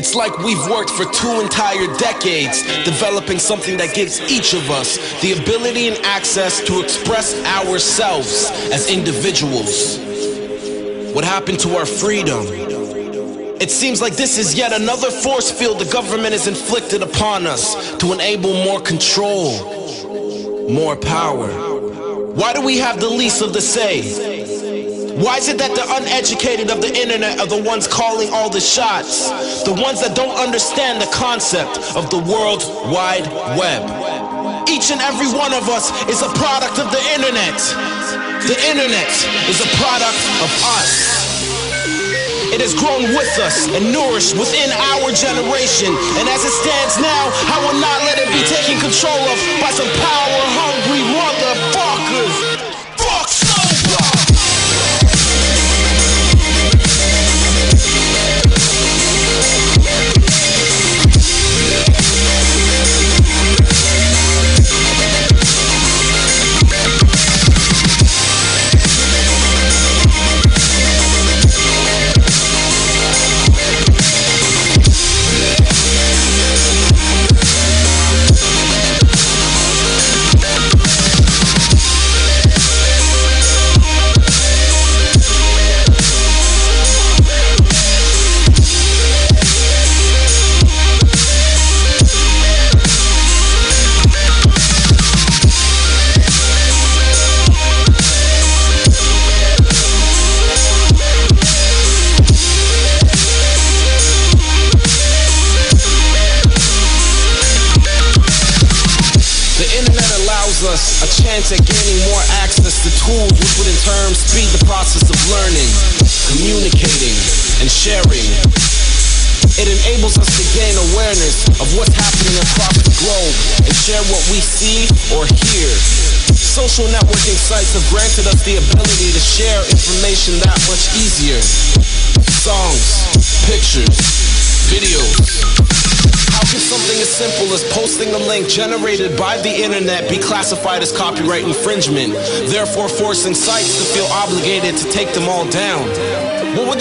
It's like we've worked for two entire decades developing something that gives each of us the ability and access to express ourselves as individuals. What happened to our freedom? It seems like this is yet another force field the government has inflicted upon us to enable more control, more power. Why do we have the least of the say? Why is it that the uneducated of the internet are the ones calling all the shots? The ones that don't understand the concept of the World Wide Web. Each and every one of us is a product of the internet. The internet is a product of us. It has grown with us and nourished within our generation. And as it stands now, I will not let it be taken control of by some power a chance at gaining more access to tools which would in turn speed the process of learning, communicating, and sharing. It enables us to gain awareness of what's happening across the globe and share what we see or hear. Social networking sites have granted us the ability to share information that much easier. Songs, pictures, videos, simple as posting a link generated by the internet be classified as copyright infringement, therefore forcing sites to feel obligated to take them all down? What would